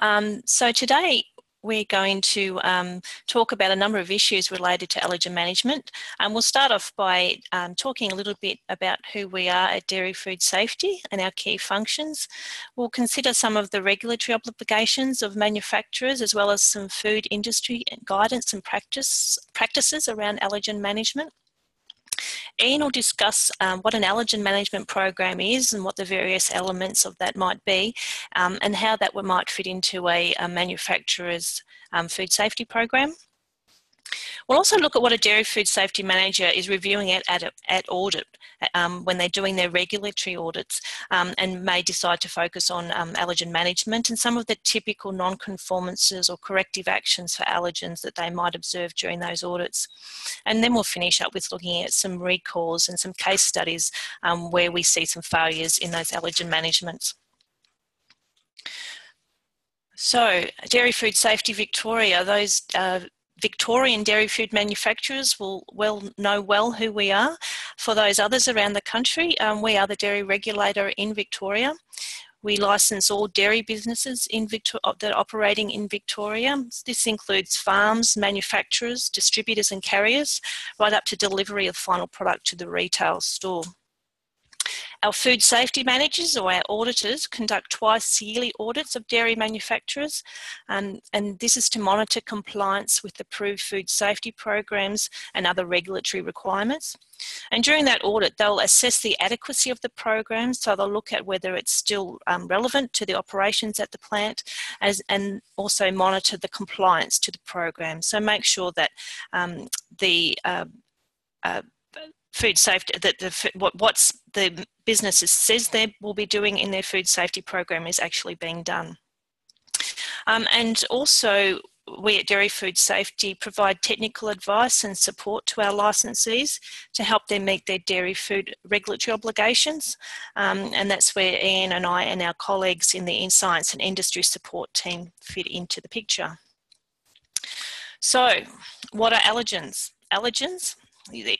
Um, so today we're going to um, talk about a number of issues related to allergen management. And we'll start off by um, talking a little bit about who we are at Dairy Food Safety and our key functions. We'll consider some of the regulatory obligations of manufacturers as well as some food industry guidance and practice, practices around allergen management. Ian will discuss um, what an allergen management program is and what the various elements of that might be um, and how that might fit into a, a manufacturer's um, food safety program. We'll also look at what a dairy food safety manager is reviewing at, at, at audit um, when they're doing their regulatory audits um, and may decide to focus on um, allergen management and some of the typical non-conformances or corrective actions for allergens that they might observe during those audits. And then we'll finish up with looking at some recalls and some case studies um, where we see some failures in those allergen managements. So, Dairy Food Safety Victoria, those uh, Victorian dairy food manufacturers will well know well who we are. For those others around the country, um, we are the dairy regulator in Victoria. We license all dairy businesses in Victor- that are operating in Victoria. This includes farms, manufacturers, distributors, and carriers, right up to delivery of final product to the retail store. Our food safety managers or our auditors conduct twice yearly audits of dairy manufacturers, um, and this is to monitor compliance with approved food safety programs and other regulatory requirements. And during that audit, they'll assess the adequacy of the program, so they'll look at whether it's still um, relevant to the operations at the plant as, and also monitor the compliance to the program. So make sure that um, the uh, uh, food safety that the what what's the businesses says they will be doing in their food safety program is actually being done. Um, and also we at Dairy Food Safety provide technical advice and support to our licensees to help them meet their dairy food regulatory obligations. Um, and that's where Ian and I and our colleagues in the science and industry support team fit into the picture. So, what are allergens? Allergens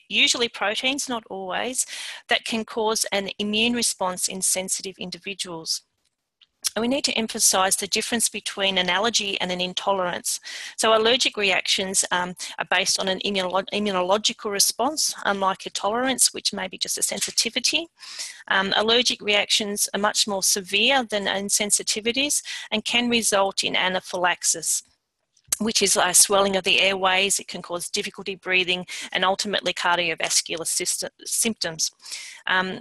usually proteins, not always, that can cause an immune response in sensitive individuals. And we need to emphasize the difference between an allergy and an intolerance. So, allergic reactions um, are based on an immunolo immunological response, unlike a tolerance, which may be just a sensitivity. Um, allergic reactions are much more severe than insensitivities and can result in anaphylaxis which is a swelling of the airways. It can cause difficulty breathing and ultimately cardiovascular system, symptoms. Um,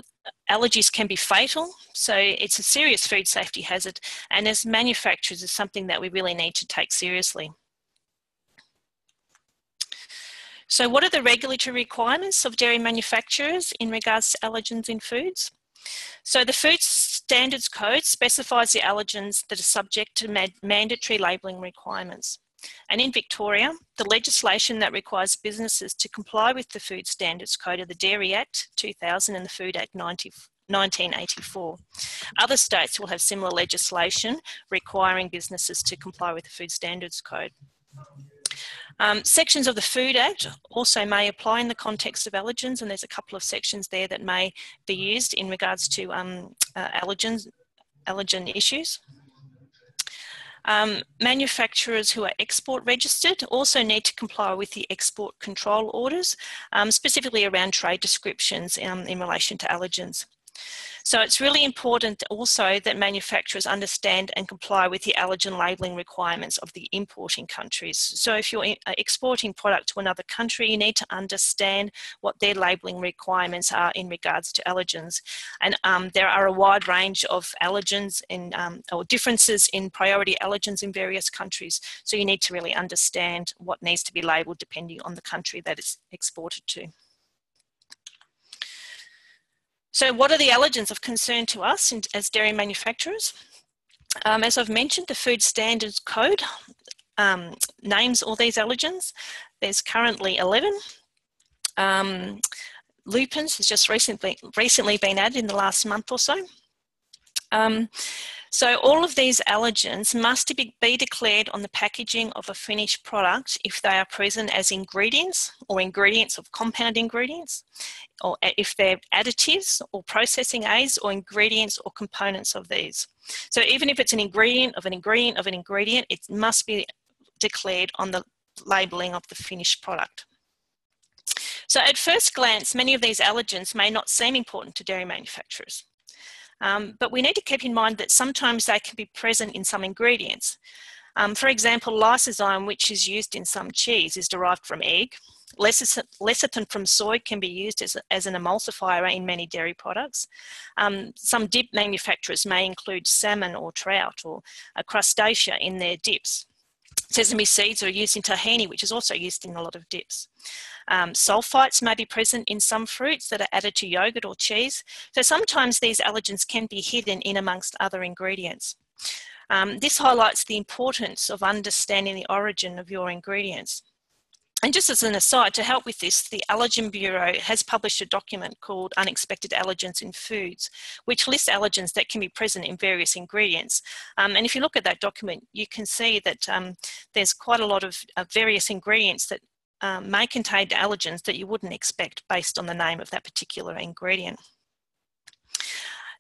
allergies can be fatal, so it's a serious food safety hazard, and as manufacturers, it's something that we really need to take seriously. So, what are the regulatory requirements of dairy manufacturers in regards to allergens in foods? So, the Food Standards Code specifies the allergens that are subject to mandatory labelling requirements. And in Victoria, the legislation that requires businesses to comply with the Food Standards Code of the Dairy Act 2000 and the Food Act 90, 1984. Other states will have similar legislation requiring businesses to comply with the Food Standards Code. Um, sections of the Food Act also may apply in the context of allergens, and there's a couple of sections there that may be used in regards to um, uh, allergens, allergen issues. Um, manufacturers who are export registered also need to comply with the export control orders, um, specifically around trade descriptions um, in relation to allergens. So it's really important also that manufacturers understand and comply with the allergen labelling requirements of the importing countries. So if you're uh, exporting product to another country, you need to understand what their labelling requirements are in regards to allergens. And um, there are a wide range of allergens in, um, or differences in priority allergens in various countries. So you need to really understand what needs to be labelled depending on the country that it's exported to. So what are the allergens of concern to us in, as dairy manufacturers? Um, as I've mentioned, the Food Standards Code um, names all these allergens. There's currently 11. Um, lupins has just recently, recently been added in the last month or so. Um, So all of these allergens must be, declared on the packaging of a finished product if they are present as ingredients or ingredients of compound ingredients, or if they're additives or processing aids or ingredients or components of these. So even if it's an ingredient of an ingredient of an ingredient, it must be declared on the labelling of the finished product. So at first glance, many of these allergens may not seem important to dairy manufacturers. Um, but we need to keep in mind that sometimes they can be present in some ingredients. Um, for example, lysozyme, which is used in some cheese, is derived from egg. Lecithin from soy can be used as, as an emulsifier in many dairy products. Um, some dip manufacturers may include salmon or trout or a crustacea in their dips. Sesame seeds are used in tahini, which is also used in a lot of dips. Um, sulfites may be present in some fruits that are added to yogurt or cheese. So sometimes these allergens can be hidden in amongst other ingredients. Um, this highlights the importance of understanding the origin of your ingredients. And just as an aside, to help with this, the Allergen Bureau has published a document called Unexpected Allergens in Foods, which lists allergens that can be present in various ingredients. Um, and if you look at that document, you can see that um, there's quite a lot of uh, various ingredients that um, may contain allergens that you wouldn't expect based on the name of that particular ingredient.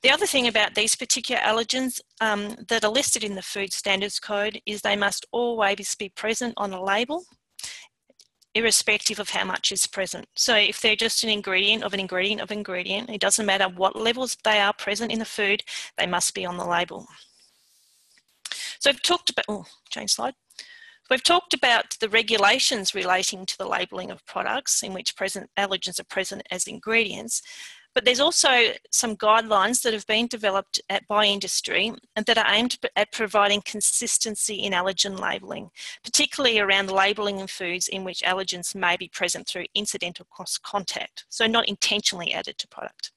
The other thing about these particular allergens um, that are listed in the Food Standards Code is they must always be present on a label irrespective of how much is present. So if they're just an ingredient of an ingredient of ingredient, it doesn't matter what levels they are present in the food, they must be on the label. So I've talked about, oh, change slide. We've talked about the regulations relating to the labelling of products in which present allergens are present as ingredients, but there's also some guidelines that have been developed at, by industry and that are aimed at providing consistency in allergen labelling, particularly around the labelling of foods in which allergens may be present through incidental cross contact, so not intentionally added to product.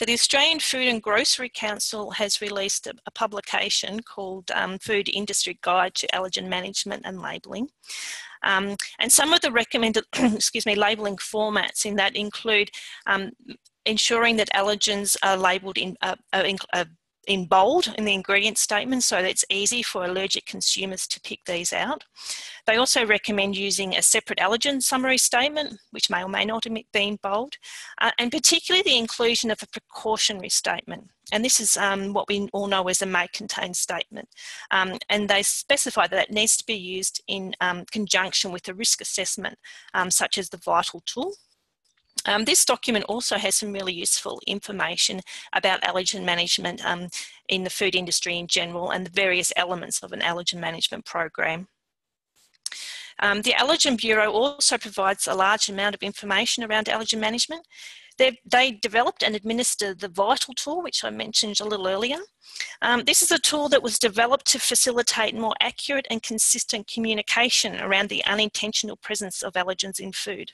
So the Australian Food and Grocery Council has released a, a publication called um, Food Industry Guide to Allergen Management and Labelling. Um, and some of the recommended, excuse me, labelling formats in that include um, ensuring that allergens are labelled in, uh, uh, uh, in bold in the ingredient statement so that it's easy for allergic consumers to pick these out. They also recommend using a separate allergen summary statement, which may or may not be in bold, uh, and particularly the inclusion of a precautionary statement. And this is um, what we all know as a may contain statement. Um, and they specify that it needs to be used in um, conjunction with a risk assessment, um, such as the VITAL tool, um, this document also has some really useful information about allergen management um, in the food industry in general and the various elements of an allergen management program. Um, the Allergen Bureau also provides a large amount of information around allergen management. They developed and administered the VITAL tool, which I mentioned a little earlier. Um, this is a tool that was developed to facilitate more accurate and consistent communication around the unintentional presence of allergens in food.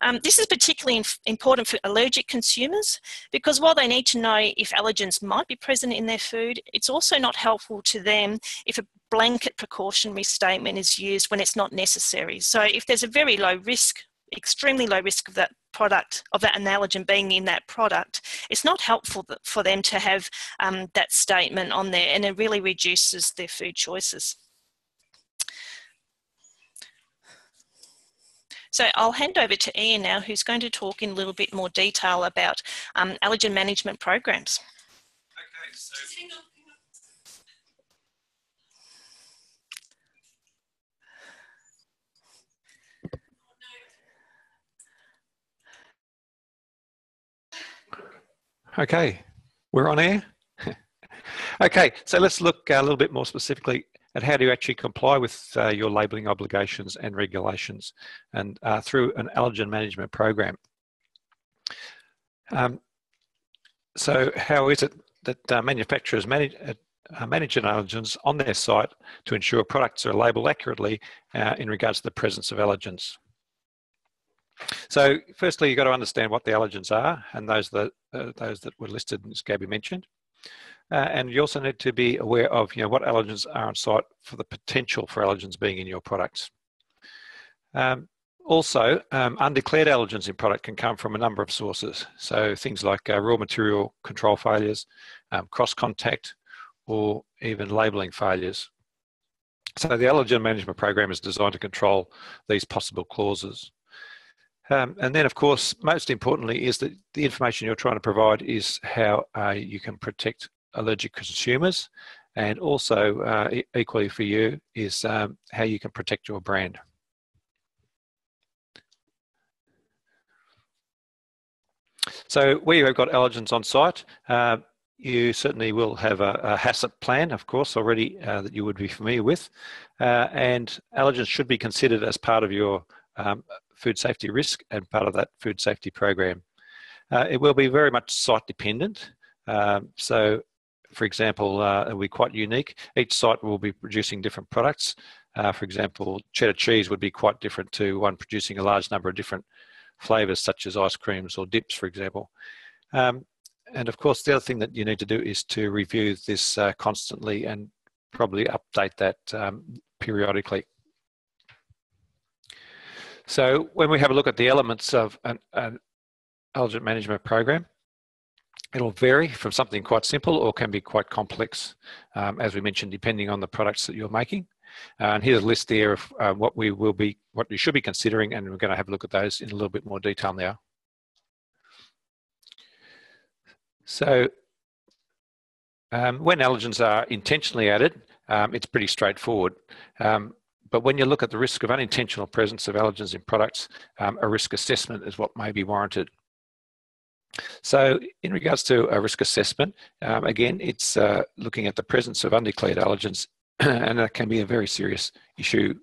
Um, this is particularly important for allergic consumers because while they need to know if allergens might be present in their food, it's also not helpful to them if a blanket precautionary statement is used when it's not necessary. So if there's a very low risk, extremely low risk of that product, of that allergen being in that product, it's not helpful for them to have um, that statement on there and it really reduces their food choices. So I'll hand over to Ian now, who's going to talk in a little bit more detail about um, allergen management programs. Okay, so Okay, we're on air. okay, so let's look a little bit more specifically at how do you actually comply with uh, your labelling obligations and regulations and uh, through an allergen management program. Um, so how is it that uh, manufacturers manage, uh, manage allergens on their site to ensure products are labelled accurately uh, in regards to the presence of allergens? So firstly, you've got to understand what the allergens are and those that, uh, those that were listed as Gabby mentioned. Uh, and you also need to be aware of you know, what allergens are on site for the potential for allergens being in your products. Um, also, um, undeclared allergens in product can come from a number of sources. So things like uh, raw material control failures, um, cross contact, or even labelling failures. So the allergen management program is designed to control these possible clauses. Um, and then, of course, most importantly, is that the information you're trying to provide is how uh, you can protect allergic consumers, and also uh, equally for you is um, how you can protect your brand. So where you've got allergens on site, uh, you certainly will have a, a HACCP plan, of course, already uh, that you would be familiar with. Uh, and allergens should be considered as part of your um, food safety risk and part of that food safety program. Uh, it will be very much site dependent. Um, so, for example, uh, it'll be quite unique. Each site will be producing different products. Uh, for example, cheddar cheese would be quite different to one producing a large number of different flavours, such as ice creams or dips, for example. Um, and of course, the other thing that you need to do is to review this uh, constantly and probably update that um, periodically. So when we have a look at the elements of an, an allergen management program, it'll vary from something quite simple or can be quite complex, um, as we mentioned, depending on the products that you're making. Uh, and here's a list there of uh, what we will be, what you should be considering, and we're going to have a look at those in a little bit more detail now. So um, when allergens are intentionally added, um, it's pretty straightforward. Um, but when you look at the risk of unintentional presence of allergens in products, um, a risk assessment is what may be warranted. So in regards to a risk assessment, um, again, it's uh, looking at the presence of undeclared allergens, and that can be a very serious issue,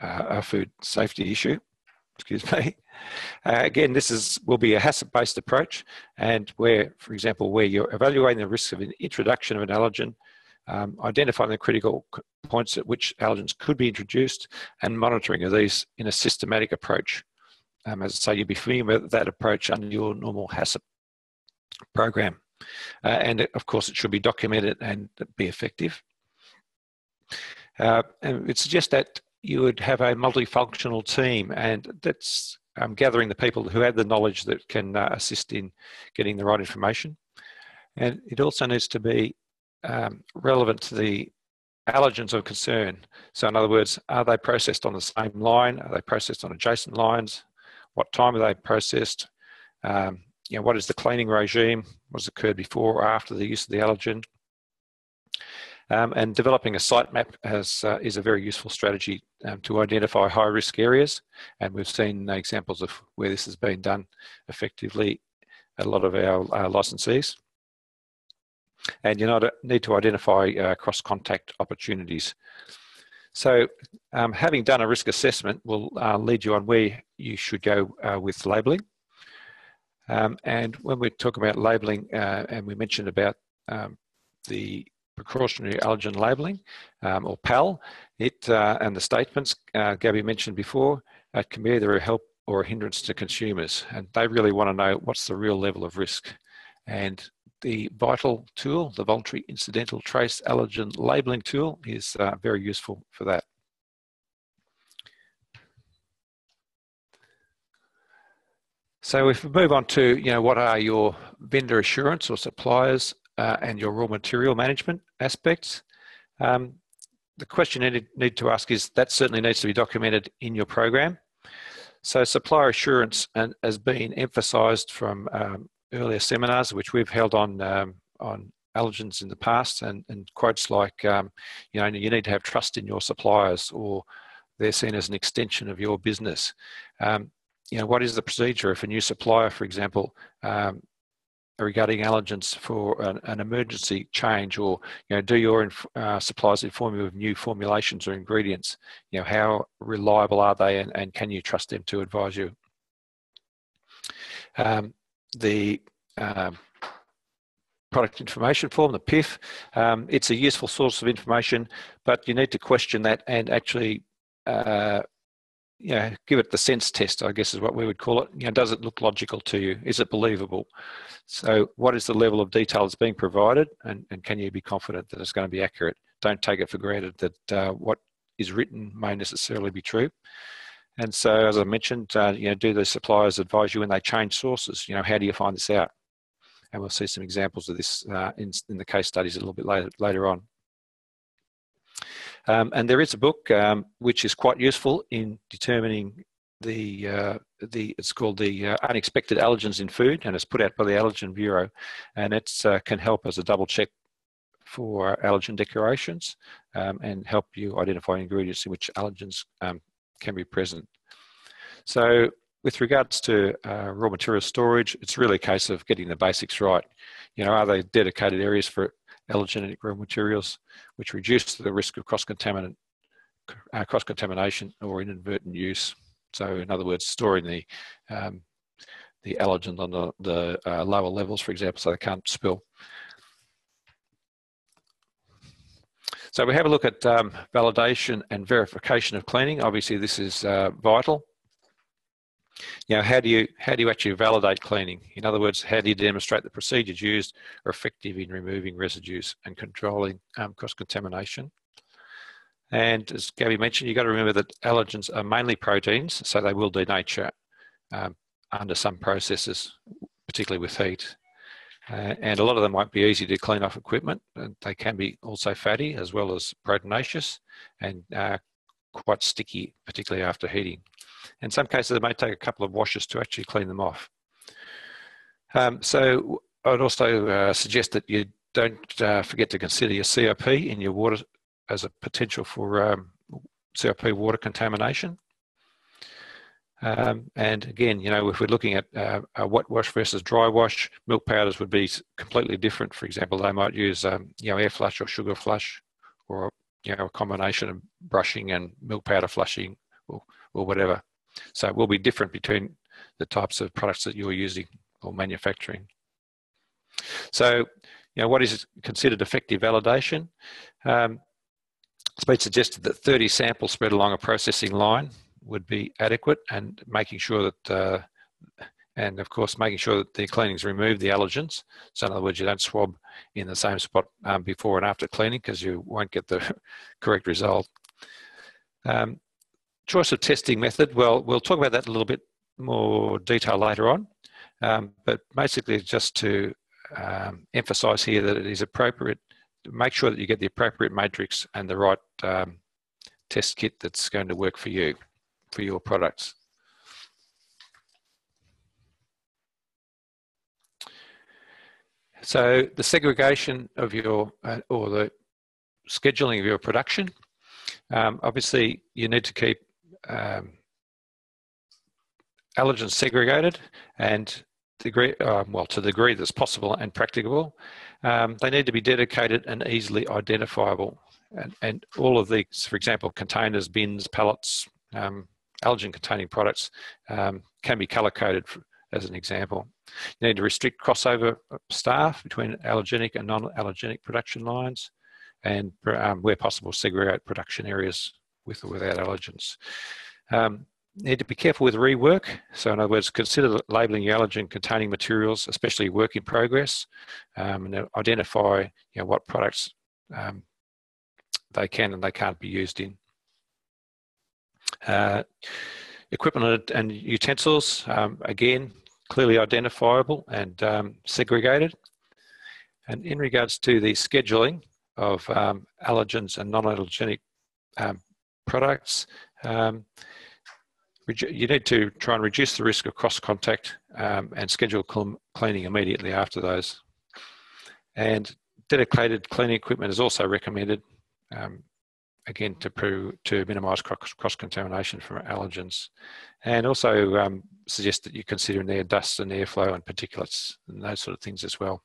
uh, a food safety issue excuse me. Uh, again, this is will be a HACCP-based approach, and where, for example, where you're evaluating the risk of an introduction of an allergen, um, identifying the critical points at which allergens could be introduced, and monitoring of these in a systematic approach. Um, as I say, you'll be familiar with that approach under your normal HACCP program. Uh, and of course, it should be documented and be effective. Uh, and it suggests that you would have a multifunctional team, and that's um, gathering the people who have the knowledge that can uh, assist in getting the right information. And it also needs to be um, relevant to the allergens of concern. So, in other words, are they processed on the same line? Are they processed on adjacent lines? What time are they processed? Um, you know, what is the cleaning regime? What has occurred before or after the use of the allergen? Um, and developing a site map has, uh, is a very useful strategy um, to identify high risk areas. And we've seen examples of where this has been done effectively at a lot of our uh, licensees. And you need to identify uh, cross contact opportunities. So um, having done a risk assessment will uh, lead you on where you should go uh, with labelling. Um, and when we talk about labelling, uh, and we mentioned about um, the precautionary allergen labelling, um, or PAL, it uh, and the statements uh, Gabby mentioned before, it can be either a help or a hindrance to consumers, and they really want to know what's the real level of risk. And the VITAL tool, the voluntary incidental trace allergen labelling tool, is uh, very useful for that. So if we move on to, you know, what are your vendor assurance or suppliers uh, and your raw material management aspects. Um, the question you need to ask is that certainly needs to be documented in your program. So supplier assurance and, has been emphasised from um, earlier seminars which we've held on um, on allergens in the past and, and quotes like um, you know you need to have trust in your suppliers or they're seen as an extension of your business. Um, you know what is the procedure if a new supplier, for example, um, regarding allergens for an, an, emergency change or you know do your uh, suppliers inform you of new formulations or ingredients you know how reliable are they and, and can you trust them to advise you um, the um, product information form the PIF um, it's a useful source of information but you need to question that and actually uh, you know, give it the sense test, I guess is what we would call it. You know, does it look logical to you? Is it believable? So what is the level of detail that's being provided and, and can you be confident that it's going to be accurate? Don't take it for granted that uh, what is written may necessarily be true. And so, as I mentioned, uh, you know, do the suppliers advise you when they change sources? You know, how do you find this out? And we'll see some examples of this uh, in, in the case studies a little bit later, later on. Um, and there is a book um, which is quite useful in determining the uh, the it's called the uh, unexpected allergens in food, and it's put out by the Allergen Bureau, and it uh, can help as a double check for allergen declarations um, and help you identify ingredients in which allergens um, can be present. So with regards to uh, raw material storage, it's really a case of getting the basics right. You know, are they dedicated areas for allergenic raw materials, which reduce the risk of cross-contaminant, uh, cross-contamination or inadvertent use. So, in other words, storing the um, the allergens on the, the uh, lower levels, for example, so they can't spill. So we have a look at um, validation and verification of cleaning. Obviously, this is uh, vital. Know, how do you how do you actually validate cleaning? In other words, how do you demonstrate the procedures used are effective in removing residues and controlling um, cross contamination? And as Gabby mentioned, you've got to remember that allergens are mainly proteins, so they will denature um, under some processes, particularly with heat. Uh, and a lot of them might be easy to clean off equipment. And they can be also fatty as well as proteinaceous and uh, quite sticky, particularly after heating. In some cases, it may take a couple of washes to actually clean them off. Um, so I'd also uh, suggest that you don't uh, forget to consider your COP in your water as a potential for um, COP water contamination. Um, and again, you know, if we're looking at uh, a wet wash versus dry wash, milk powders would be completely different. For example, they might use, um, you know, air flush or sugar flush, or you know, a combination of brushing and milk powder flushing, or, or whatever. So it will be different between the types of products that you're using or manufacturing. So, you know, what is considered effective validation? Um, it's been suggested that 30 samples spread along a processing line would be adequate and making sure that, uh, and of course, making sure that the cleanings remove the allergens. So in other words, you don't swab in the same spot um, before and after cleaning because you won't get the correct result. Um, choice of testing method, well, we'll talk about that a little bit more detail later on. Um, but basically just to um, emphasize here that it is appropriate to make sure that you get the appropriate matrix and the right um, test kit that's going to work for you for your products. So the segregation of your, uh, or the scheduling of your production, um, obviously you need to keep um, allergens segregated and degree, uh, well, to the degree that's possible and practicable. Um, they need to be dedicated and easily identifiable. And, and, all of these, for example, containers, bins, pallets, um, allergen containing products um, can be color coded as an example. You need to restrict crossover staff between allergenic and non-allergenic production lines and um, where possible segregate production areas with or without allergens. Um, need to be careful with rework. So in other words, consider labeling your allergen containing materials, especially work in progress, um, and identify you know, what products um, they can and they can't be used in. Uh, equipment and utensils, um, again, clearly identifiable and um, segregated. And in regards to the scheduling of um, allergens and non-allergenic um, products, um, you need to try and reduce the risk of cross contact um, and schedule cleaning immediately after those. And dedicated cleaning equipment is also recommended um, again to to minimise cross contamination from allergens, and also um, suggest that you consider in air dust and airflow and particulates and those sort of things as well.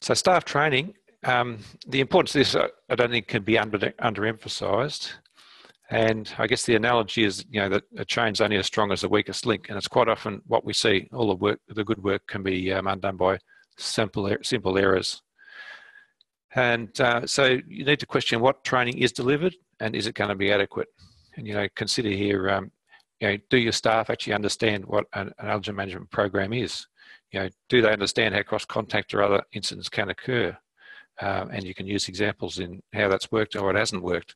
So staff training, um, the importance of this uh, I don't think can be under, underemphasised. And I guess the analogy is, you know, that a chain's only as strong as the weakest link, and it's quite often what we see. All the work, the good work, can be um, undone by simple simple errors. And uh, so you need to question what training is delivered and is it going to be adequate? And, you know, consider here, um, you know, do your staff actually understand what an, an allergen management program is? You know, do they understand how cross contact or other incidents can occur? Um, and you can use examples in how that's worked or it hasn't worked.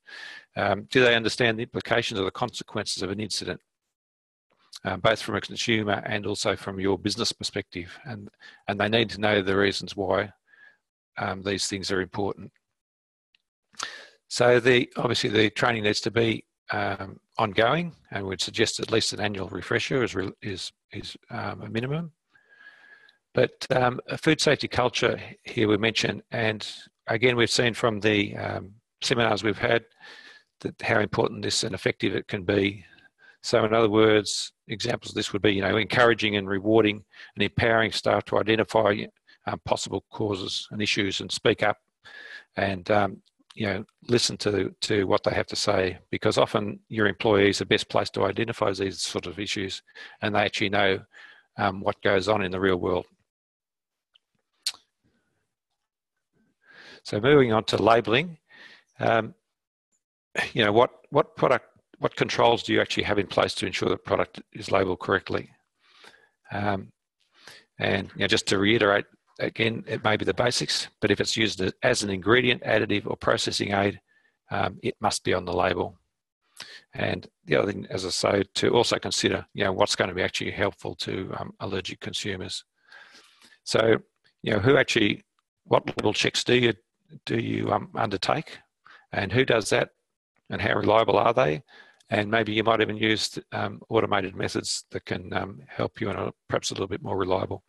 Um, do they understand the implications of the consequences of an incident? Um, both from a consumer and also from your business perspective. And, and they need to know the reasons why um, these things are important. So the obviously the training needs to be um, ongoing, and we'd suggest at least an annual refresher is is is um, a minimum. But um, a food safety culture here we mentioned, and again we've seen from the um, seminars we've had that how important this and effective it can be. So in other words, examples of this would be you know encouraging and rewarding and empowering staff to identify um, possible causes and issues and speak up and um, you know listen to to what they have to say because often your employees are best placed to identify these sort of issues and they actually know um, what goes on in the real world. So moving on to labeling um, you know what what product what controls do you actually have in place to ensure the product is labeled correctly? Um, and you know, just to reiterate again, it may be the basics, but if it's used as an ingredient, additive, or processing aid, um, it must be on the label. And the other thing, as I say, to also consider, you know, what's going to be actually helpful to um, allergic consumers. So, you know, who actually, what label checks do you do you um, undertake, and who does that, and how reliable are they? And maybe you might even use um, automated methods that can um, help you and perhaps a little bit more reliable.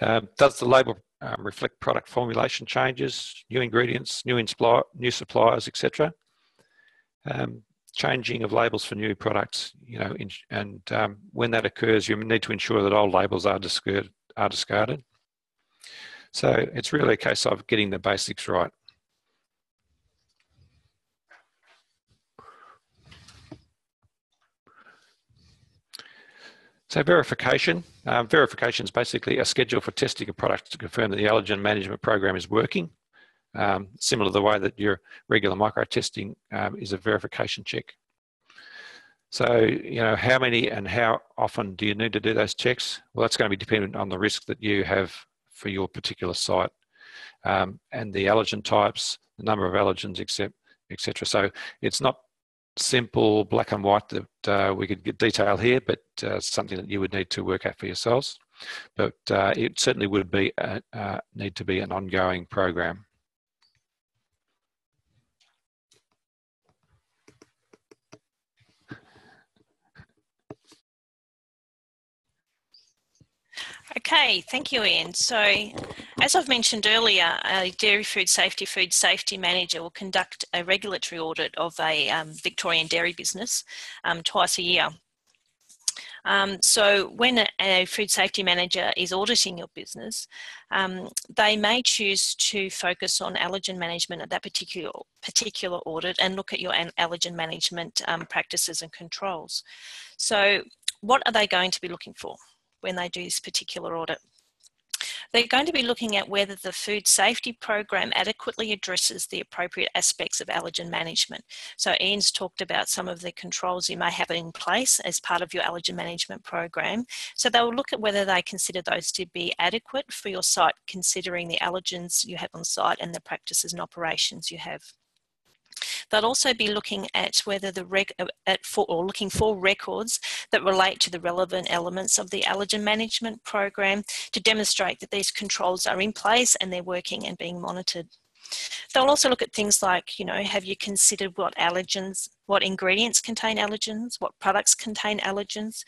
Um, does the label um, reflect product formulation changes, new ingredients, new, new suppliers, etc.? Um, changing of labels for new products, you know, in, and um, when that occurs, you need to ensure that old labels are discarded. Are discarded. So it's really a case of getting the basics right. So verification. Um, verification is basically a schedule for testing a product to confirm that the allergen management program is working. Um, similar to the way that your regular micro testing um, is a verification check. So, you know, how many and how often do you need to do those checks? Well, that's going to be dependent on the risk that you have for your particular site um, and the allergen types, the number of allergens, etc. So it's not simple black and white that uh, we could get detail here, but uh, something that you would need to work out for yourselves. But uh, it certainly would be a, need to be an ongoing program. Okay, thank you, Ian. So, as I've mentioned earlier, a Dairy Food Safety Food Safety Manager will conduct a regulatory audit of a um, Victorian dairy business um, twice a year. Um, so when a, food safety manager is auditing your business, um, they may choose to focus on allergen management at that particular particular audit and look at your allergen management um, practices and controls. So what are they going to be looking for? When they do this particular audit. They're going to be looking at whether the food safety program adequately addresses the appropriate aspects of allergen management. So Ian's talked about some of the controls you may have in place as part of your allergen management program. So they'll look at whether they consider those to be adequate for your site, considering the allergens you have on site and the practices and operations you have. They'll also be looking at whether the rec uh, at for, or looking for records that relate to the relevant elements of the allergen management program to demonstrate that these controls are in place and they're working and being monitored. They'll also look at things like, you know, have you considered what allergens, what ingredients contain allergens, what products contain allergens?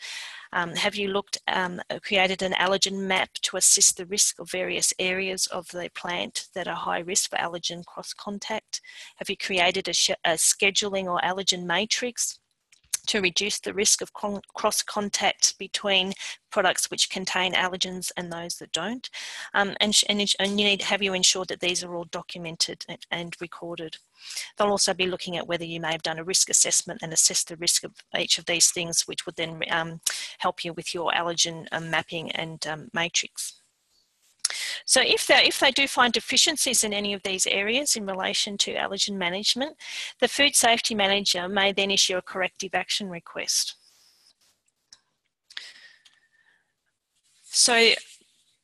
Um, have you looked, um, created an allergen map to assist the risk of various areas of the plant that are high risk for allergen cross contact? Have you created a, a scheduling or allergen matrix to reduce the risk of cross contact between products which contain allergens and those that don't. Um, and, and, and, you need have you ensured that these are all documented and, and, recorded. They'll also be looking at whether you may have done a risk assessment and assess the risk of each of these things, which would then um, help you with your allergen um, mapping and um, matrix. So if they, if they do find deficiencies in any of these areas in relation to allergen management, the food safety manager may then issue a corrective action request. So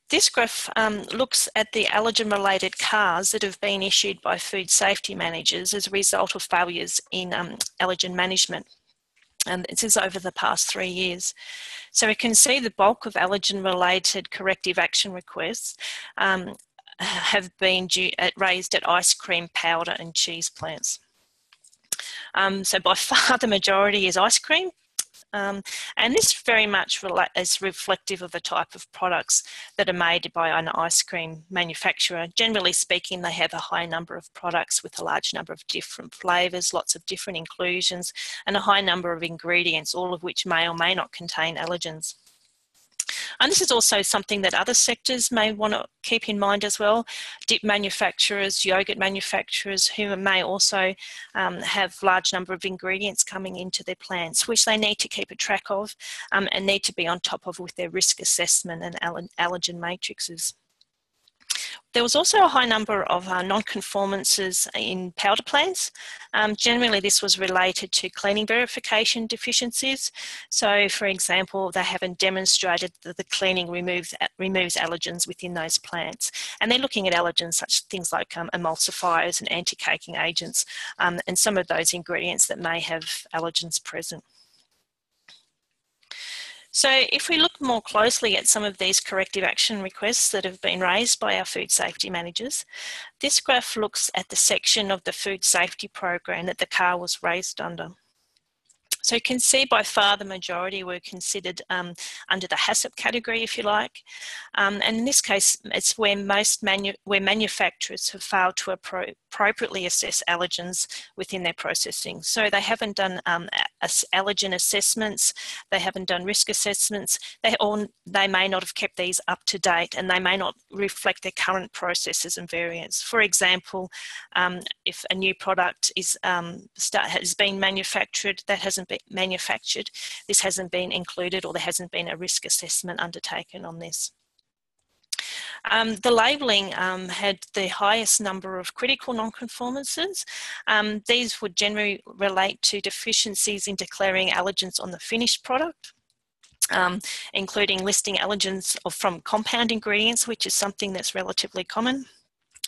this graph um, looks at the allergen related CARs that have been issued by food safety managers as a result of failures in um, allergen management and this is over the past three years. So we can see the bulk of allergen related corrective action requests um, have been due, raised at ice cream powder and cheese plants. Um, so by far the majority is ice cream, um, and this very much is reflective of the type of products that are made by an ice cream manufacturer. Generally speaking, they have a high number of products with a large number of different flavours, lots of different inclusions, and a high number of ingredients, all of which may or may not contain allergens. And this is also something that other sectors may want to keep in mind as well. Dip manufacturers, yogurt manufacturers, who may also um, have large number of ingredients coming into their plants, which they need to keep a track of um, and need to be on top of with their risk assessment and allergen matrices. There was also a high number of uh, non-conformances in powder plants. Um, generally, this was related to cleaning verification deficiencies. So, for example, they haven't demonstrated that the cleaning removes, removes allergens within those plants. And they're looking at allergens such things like um, emulsifiers and anti-caking agents um, and some of those ingredients that may have allergens present. So if we look more closely at some of these corrective action requests that have been raised by our food safety managers, this graph looks at the section of the food safety program that the CAR was raised under. So you can see by far the majority were considered um, under the HACCP category, if you like. Um, and in this case, it's where most manu where manufacturers have failed to appro appropriately assess allergens within their processing. So they haven't done um, allergen assessments, they haven't done risk assessments, they, all, they may not have kept these up to date and they may not reflect their current processes and variants. For example, um, if a new product is um, start, has been manufactured that hasn't manufactured, this hasn't been included or there hasn't been a risk assessment undertaken on this. Um, the labelling um, had the highest number of critical non-conformances. Um, these would generally relate to deficiencies in declaring allergens on the finished product. Um, including listing allergens from compound ingredients, which is something that's relatively common.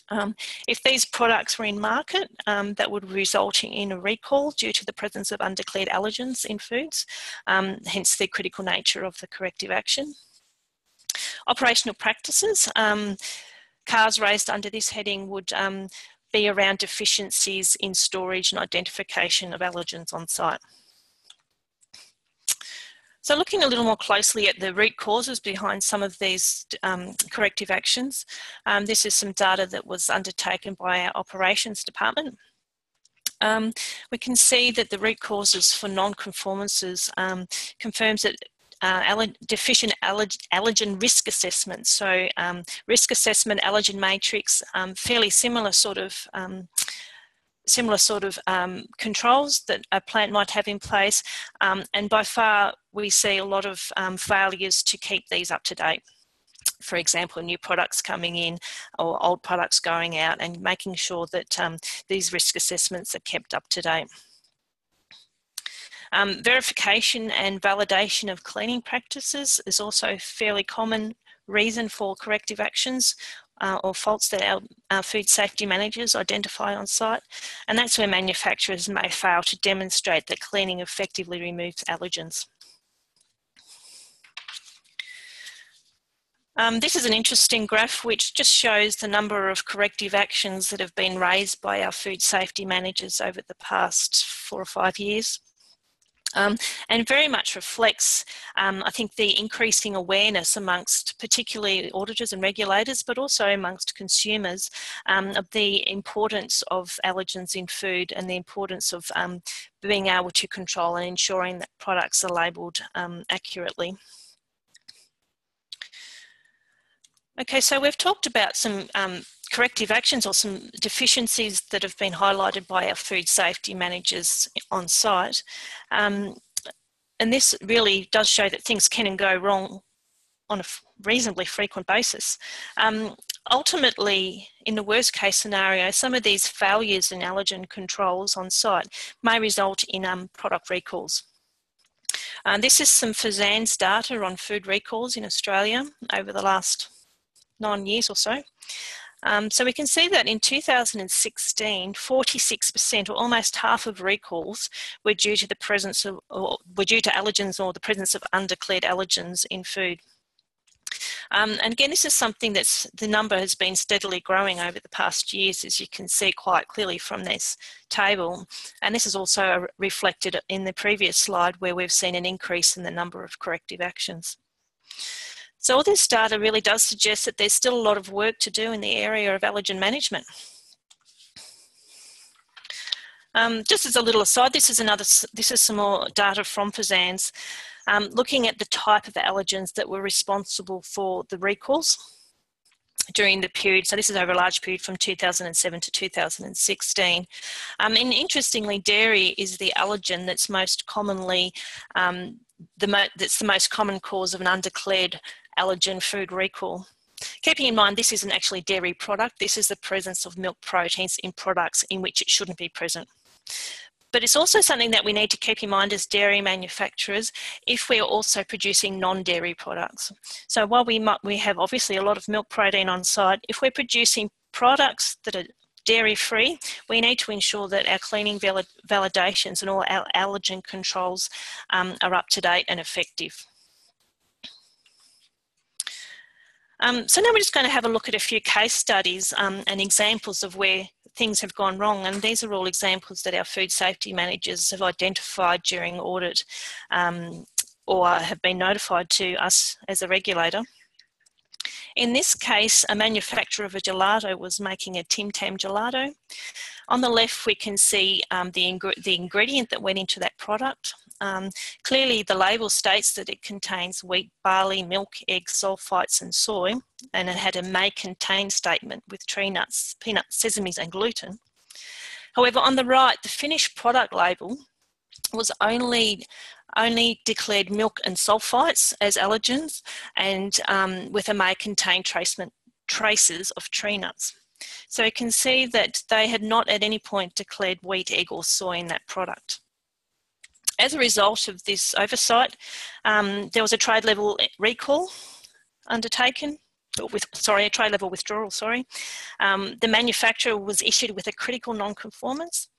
Um, if these products were in market, um, that would result in a recall due to the presence of undeclared allergens in foods, um, hence the critical nature of the corrective action. Operational practices. Um, CARs raised under this heading would um, be around deficiencies in storage and identification of allergens on site. So looking a little more closely at the root causes behind some of these um, corrective actions, um, this is some data that was undertaken by our operations department. Um, we can see that the root causes for non-conformances um, confirms that uh, deficient allerg allergen risk assessment. So um, risk assessment, allergen matrix, um, fairly similar sort of similar sort of um, controls that a plant might have in place. Um, and by far, we see a lot of um, failures to keep these up to date for example, new products coming in or old products going out and making sure that um, these risk assessments are kept up to date. Um, verification and validation of cleaning practices is also a fairly common reason for corrective actions uh, or faults that our, our, food safety managers identify on site. And that's where manufacturers may fail to demonstrate that cleaning effectively removes allergens. Um, this is an interesting graph which just shows the number of corrective actions that have been raised by our food safety managers over the past four or five years um, and very much reflects, um, I think, the increasing awareness amongst particularly auditors and regulators, but also amongst consumers um, of the importance of allergens in food and the importance of um, being able to control and ensuring that products are labelled um, accurately. Okay, so we've talked about some um, corrective actions or some deficiencies that have been highlighted by our food safety managers on site. Um, and this really does show that things can and go wrong on a reasonably frequent basis. Um, ultimately, in the worst case scenario, some of these failures in allergen controls on site may result in um, product recalls. Uh, this is some FSANZ data on food recalls in Australia over the last nine years or so. Um, so we can see that in 2016, 46% or almost half of recalls were due to the presence of, or were due to allergens or the presence of undeclared allergens in food. Um, and again, this is something that's the number has been steadily growing over the past years, as you can see quite clearly from this table. And this is also reflected in the previous slide where we've seen an increase in the number of corrective actions. So all this data really does suggest that there's still a lot of work to do in the area of allergen management. Um, just as a little aside, this is another. This is some more data from FSANZ, um, looking at the type of allergens that were responsible for the recalls during the period. So this is over a large period from 2007 to 2016. Um, and interestingly, dairy is the allergen that's most commonly um, the mo that's the most common cause of an undeclared allergen food recall. Keeping in mind this isn't actually dairy product, this is the presence of milk proteins in products in which it shouldn't be present. But it's also something that we need to keep in mind as dairy manufacturers if we're also producing non-dairy products. So while we might, we have obviously a lot of milk protein on site, if we're producing products that are dairy free, we need to ensure that our cleaning validations and all our allergen controls um, are up to date and effective. Um, so now we're just going to have a look at a few case studies um, and examples of where things have gone wrong. And these are all examples that our food safety managers have identified during audit um, or have been notified to us as a regulator. In this case, a manufacturer of a gelato was making a Tim Tam gelato. On the left, we can see um, the, ing the ingredient that went into that product. Um, clearly, the label states that it contains wheat, barley, milk, eggs, sulfites, and soy, and it had a may contain statement with tree nuts, peanuts, sesames, and gluten. However, on the right, the finished product label was only only declared milk and sulfites as allergens, and um, with a may contain tracement, traces of tree nuts. So you can see that they had not at any point declared wheat, egg, or soy in that product. As a result of this oversight, um, there was a trade level recall undertaken with sorry, a trade level withdrawal, sorry. Um, the manufacturer was issued with a critical non-conformance.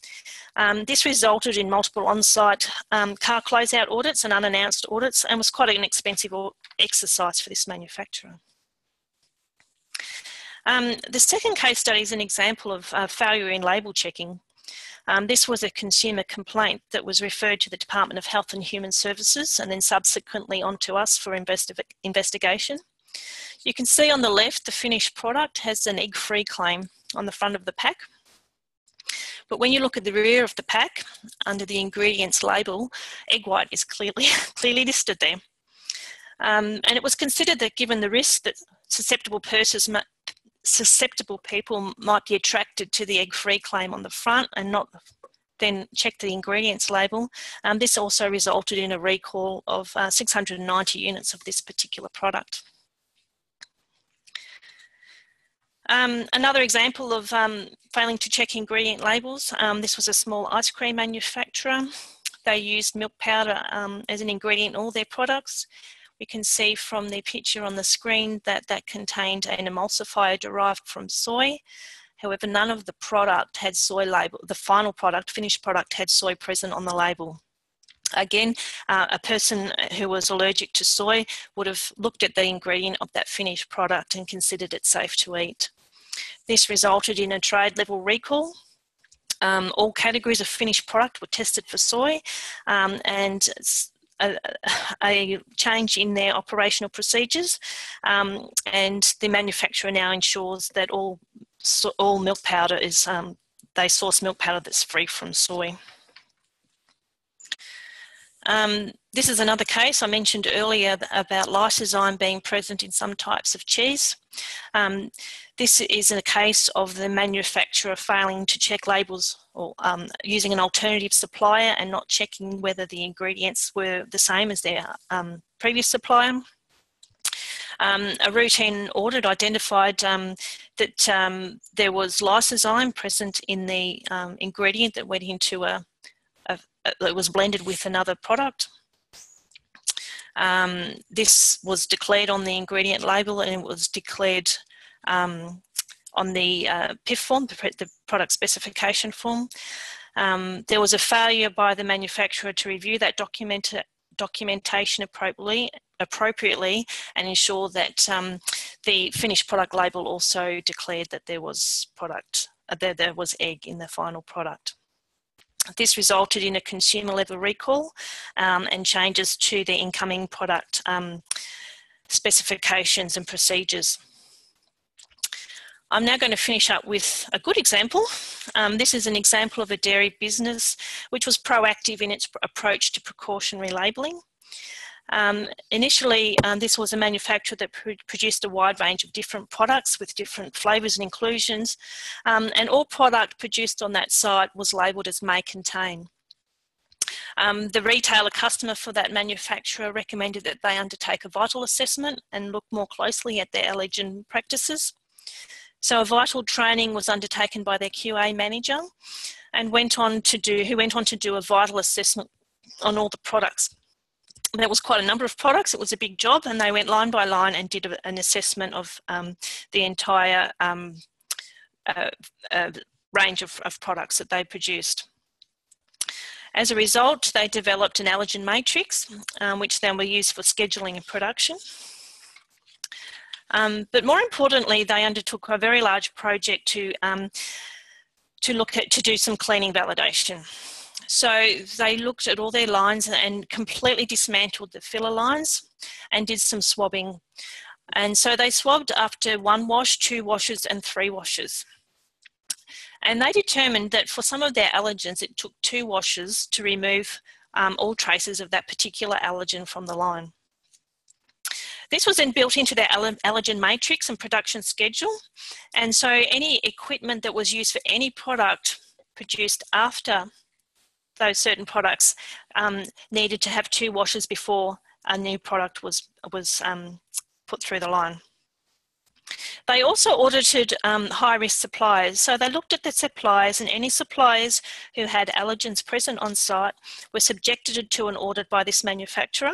Um, this resulted in multiple on-site um, car closeout audits and unannounced audits and was quite an expensive exercise for this manufacturer. Um, the second case study is an example of uh, failure in label checking. Um, this was a consumer complaint that was referred to the Department of Health and Human Services and then subsequently onto us for investi investigation. You can see on the left the finished product has an egg-free claim on the front of the pack. But when you look at the rear of the pack, under the ingredients label, egg white is clearly, clearly listed there. Um, and it was considered that given the risk that susceptible persons susceptible people might be attracted to the egg-free claim on the front and not then check the ingredients label. Um, this also resulted in a recall of uh, 690 units of this particular product. Um, another example of um, failing to check ingredient labels, um, this was a small ice cream manufacturer. They used milk powder um, as an ingredient in all their products. We can see from the picture on the screen that that contained an emulsifier derived from soy. However, none of the product had soy label, the final product, finished product had soy present on the label. Again, uh, a person who was allergic to soy would have looked at the ingredient of that finished product and considered it safe to eat. This resulted in a trade level recall. Um, all categories of finished product were tested for soy um, and a, a, change in their operational procedures um, and the manufacturer now ensures that all, all milk powder is, um, they source milk powder that's free from soy. Um, this is another case I mentioned earlier about lysozyme being present in some types of cheese. Um, this is a case of the manufacturer failing to check labels or um, using an alternative supplier and not checking whether the ingredients were the same as their um, previous supplier. Um, a routine audit identified um, that um, there was lysozyme present in the um, ingredient that went into a, that was blended with another product. Um, this was declared on the ingredient label and it was declared um, on the uh, PIF form, the product specification form. Um, there was a failure by the manufacturer to review that document, documentation appropriately, appropriately and ensure that um, the finished product label also declared that there was product, uh, there was egg in the final product. This resulted in a consumer level recall um, and changes to the incoming product um, specifications and procedures. I'm now going to finish up with a good example. Um, this is an example of a dairy business which was proactive in its approach to precautionary labelling. Um, initially, um, this was a manufacturer that pr produced a wide range of different products with different flavours and inclusions, um, and all product produced on that site was labelled as may contain. Um, the retailer customer for that manufacturer recommended that they undertake a vital assessment and look more closely at their allergen practices. So a vital training was undertaken by their QA manager and went on to do, who went on to do a vital assessment on all the products. There was quite a number of products, it was a big job and they went line by line and did a, an assessment of um, the entire um, uh, uh, range of, of products that they produced. As a result, they developed an allergen matrix, um, which then were used for scheduling and production. Um, but more importantly, they undertook a very large project to, um, to look at, to do some cleaning validation. So they looked at all their lines and completely dismantled the filler lines and did some swabbing. And so they swabbed after one wash, two washes and three washes. And they determined that for some of their allergens, it took two washes to remove um, all traces of that particular allergen from the line. This was then built into their allergen matrix and production schedule. And so any equipment that was used for any product produced after those certain products um, needed to have two washes before a new product was, was um, put through the line. They also audited um, high risk suppliers. So they looked at the suppliers, and any suppliers who had allergens present on site were subjected to an audit by this manufacturer.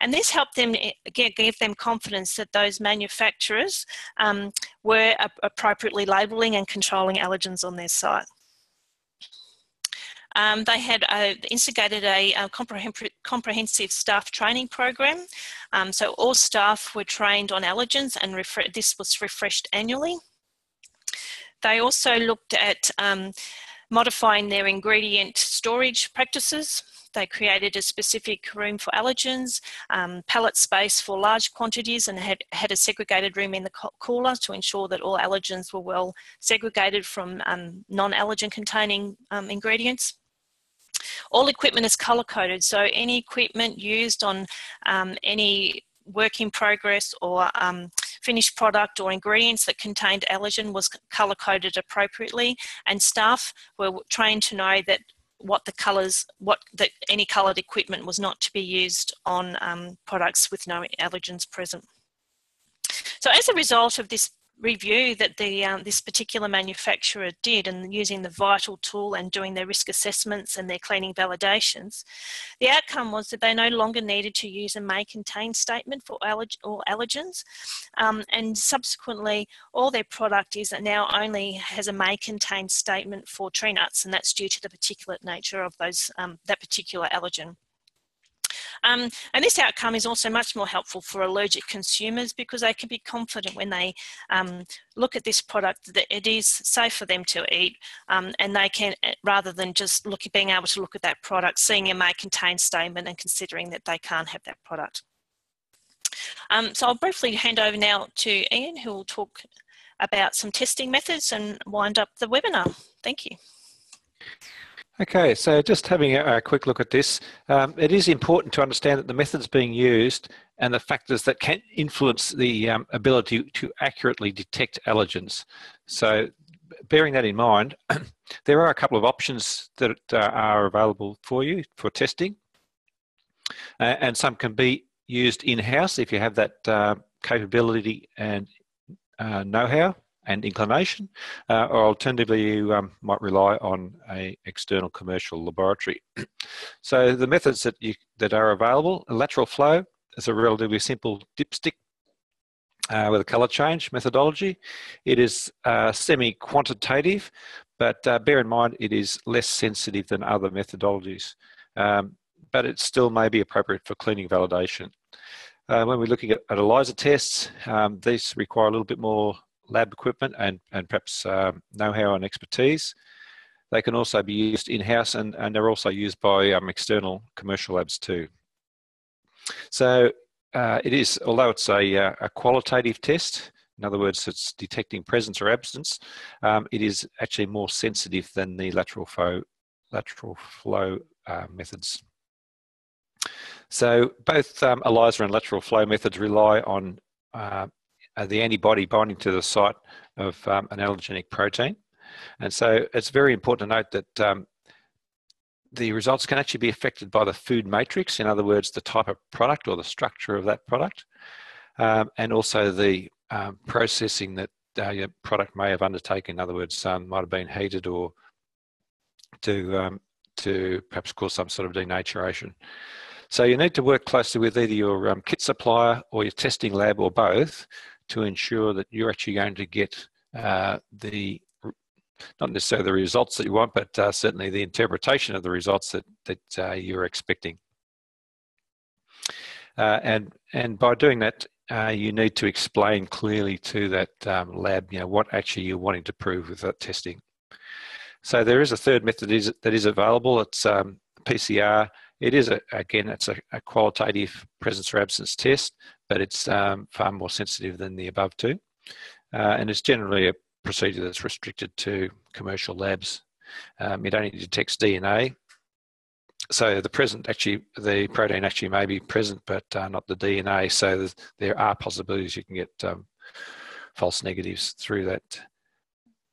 And this helped them eh, give them confidence that those manufacturers um, were appropriately labelling and controlling allergens on their site. Um, they had uh, instigated a, a comprehensive staff training program. Um, so all staff were trained on allergens and this was refreshed annually. They also looked at um, modifying their ingredient storage practices. They created a specific room for allergens, um, pallet space for large quantities, and had, had a segregated room in the cooler to ensure that all allergens were well segregated from um, non allergen containing um, ingredients. All equipment is color coded, so any equipment used on um, any work in progress or um, finished product or ingredients that contained allergen was color coded appropriately and staff were trained to know that what the colors what that any colored equipment was not to be used on um, products with no allergens present. So as a result of this review that the um, this particular manufacturer did and using the vital tool and doing their risk assessments and their cleaning validations the outcome was that they no longer needed to use a may contain statement for allerg all allergens um, and subsequently all their product is now only has a may contain statement for tree nuts and that's due to the particulate nature of those um, that particular allergen um, and this outcome is also much more helpful for allergic consumers because they can be confident when they um, look at this product that it is safe for them to eat um, and they can, eh, rather than just look, being able to look at that product, seeing a may contain statement and considering that they can't have that product. Um, so I'll briefly hand over now to Ian who will talk about some testing methods and wind up the webinar. Thank you. Okay, so just having a, quick look at this, um, it is important to understand that the methods being used and the factors that can influence the um, ability to accurately detect allergens. So bearing that in mind, there are a couple of options that uh, are available for you for testing. Uh, and some can be used in-house if you have that uh, capability and uh, know-how and inclination, uh, or alternatively you um, might rely on a external commercial laboratory. so the methods that, you, that are available, a lateral flow is a relatively simple dipstick uh, with a colour change methodology. It is uh, semi-quantitative, but uh, bear in mind it is less sensitive than other methodologies, um, but it still may be appropriate for cleaning validation. Uh, when we're looking at, at ELISA tests, um, these require a little bit more lab equipment and, and perhaps um, know-how and expertise. They can also be used in-house and, and they're also used by um, external commercial labs too. So uh, it is, although it's a, uh, a, qualitative test, in other words, it's detecting presence or absence, um, it is actually more sensitive than the lateral flow, lateral flow uh, methods. So both um, ELISA and lateral flow methods rely on uh, the antibody binding to the site of um, an allergenic protein. And so it's very important to note that um, the results can actually be affected by the food matrix, in other words, the type of product or the structure of that product, um, and also the um, processing that uh, your product may have undertaken. In other words, um, might have been heated or to um, to perhaps cause some sort of denaturation. So you need to work closely with either your um, kit supplier or your testing lab or both to ensure that you're actually going to get uh, the not necessarily the results that you want, but uh, certainly the interpretation of the results that, that uh, you're expecting. Uh, and, and by doing that, uh, you need to explain clearly to that um, lab, you know, what actually you're wanting to prove with that testing. So there is a third method is, that is available. It's um, PCR. It is, a, again, it's a, a, qualitative presence or absence test, but it's um, far more sensitive than the above two. Uh, and it's generally a procedure that's restricted to commercial labs. Um, it only detects DNA. So the present actually, the protein actually may be present, but uh, not the DNA. So there are possibilities you can get um, false negatives through that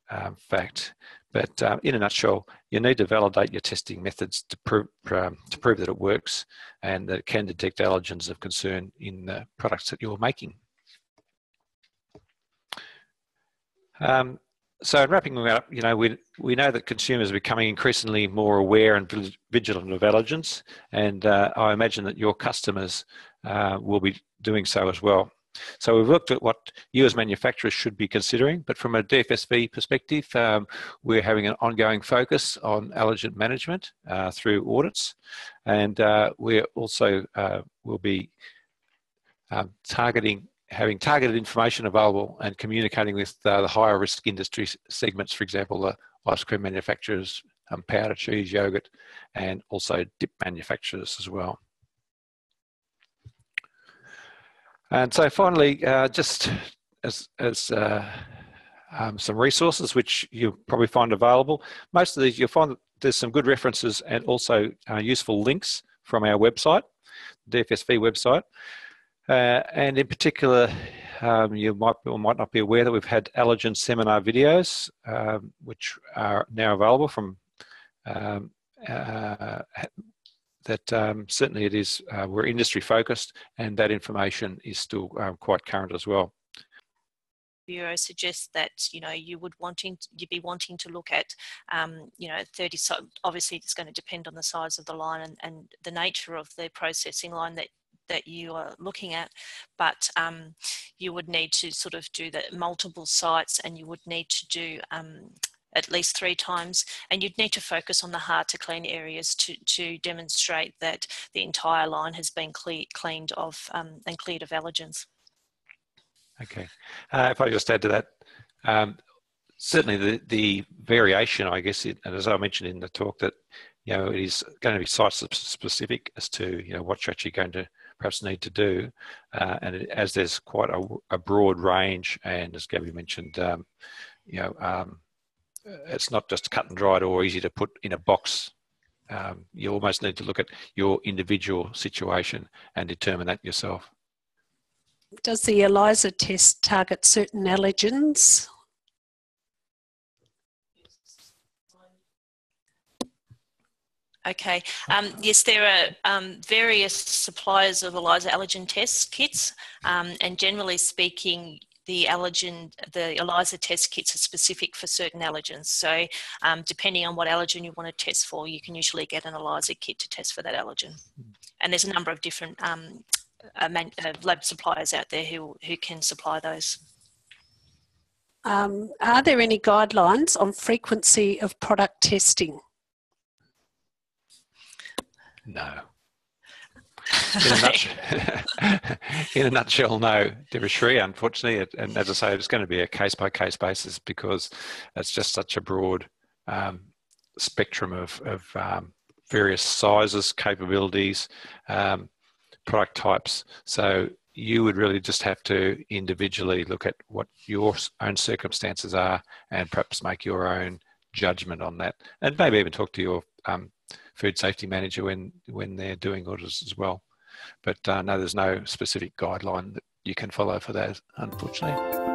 um, fact. But um, in a nutshell, you need to validate your testing methods to, pro um, to prove that it works and that it can detect allergens of concern in the products that you're making. Um, so wrapping up, you know, we, we know that consumers are becoming increasingly more aware and vigilant of allergens, and uh, I imagine that your customers uh, will be doing so as well. So we've looked at what you as manufacturers should be considering, but from a DFSV perspective, um, we're having an ongoing focus on allergen management uh, through audits, and uh, we also uh, will be um, targeting having targeted information available and communicating with uh, the higher risk industry segments, for example, the ice cream manufacturers, um, powder cheese, yogurt, and also dip manufacturers as well. And so finally, uh, just as, as uh, um, some resources which you'll probably find available. Most of these you'll find there's some good references and also uh, useful links from our website, DFSV website. Uh, and in particular, um, you might or might not be aware that we've had allergen seminar videos, um, which are now available from um, uh, that um, certainly it is, uh, we're industry focused and that information is still um, quite current as well. Bureau suggests that you know you would wanting you'd be wanting to look at um, you know 30 so obviously it's going to depend on the size of the line and, and the nature of the processing line that that you are looking at, but um, you would need to sort of do the multiple sites and you would need to do um, at least three times and you'd need to focus on the hard to clean areas to, to demonstrate that the entire line has been cleaned of um, and cleared of allergens. Okay, uh, if I just add to that, um, certainly the, the variation, I guess, it, and as I mentioned in the talk, that you know it is going to be site specific as to you know what you're actually going to perhaps need to do. Uh, and it, as there's quite a, a, broad range, and as Gabby mentioned, um, you know, um, it's not just cut and dried or easy to put in a box. Um, you almost need to look at your individual situation and determine that yourself. Does the ELISA test target certain allergens Okay. Um, yes, there are um, various suppliers of ELISA allergen test kits, um, and generally speaking, the allergen, the ELISA test kits are specific for certain allergens. So, um, depending on what allergen you want to test for, you can usually get an ELISA kit to test for that allergen. And there's a number of different um, uh, uh, lab suppliers out there who who can supply those. Um, are there any guidelines on frequency of product testing? No. In, a nutshell, in a nutshell, no, Deborah Shree, unfortunately. And as I say, it's going to be a case by case basis because it's just such a broad um, spectrum of, of um, various sizes, capabilities, um, product types. So you would really just have to individually look at what your own circumstances are and perhaps make your own judgment on that. And maybe even talk to your um, food safety manager when, when they're doing orders as well. But uh, no, there's no specific guideline that you can follow for that, unfortunately.